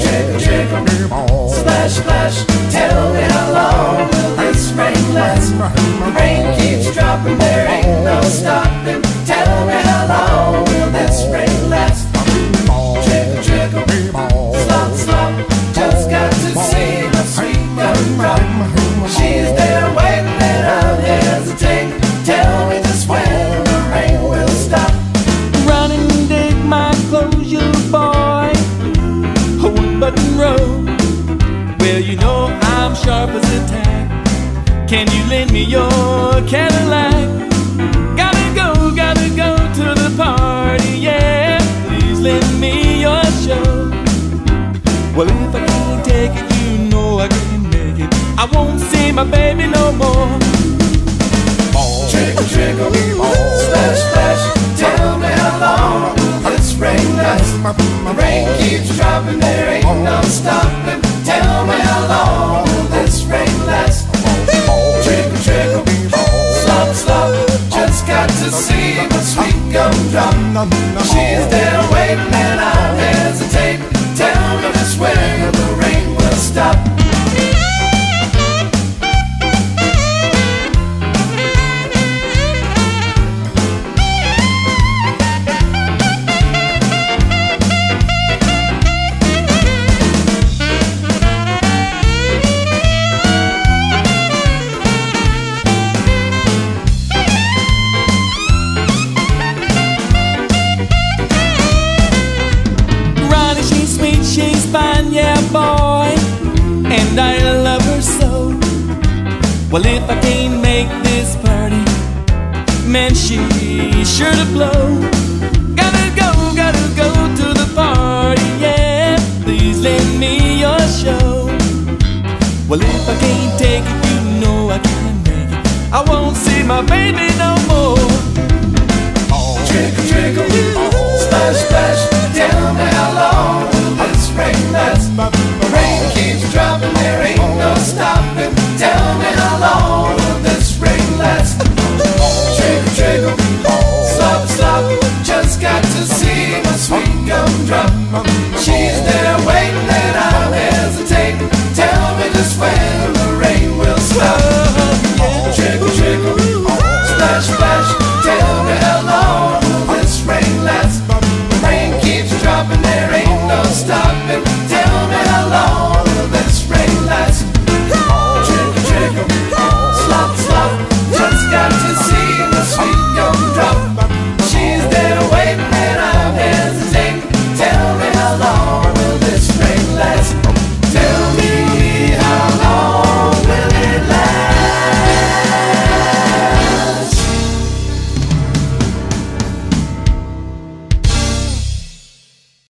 Trickle, trickle, splash, splash. Tell me how long Well, you know I'm sharp as a tack. Can you lend me your Cadillac? Gotta go, gotta go to the party, yeah. Please lend me your show. Well, if I can't take it, you know I can't make it. I won't see my baby no more. Trickle, trickle, splash, splash. Tell me how long this rain last? The rain keeps dropping, there ain't no stopping. Tell me how long this rain. Just got to see my sweet gum. She's there Well, if I can't make this party, man, she's sure to blow. Gotta go, gotta go to the party, yeah. Please lend me your show. Well, if I can't take it, you know I can't make it. I won't see my baby no drop. Just got to see my sweet gumdrop. She's there waiting and I'll hesitate. Tell me just when the rain will stop. Trickle, trickle, splash, splash.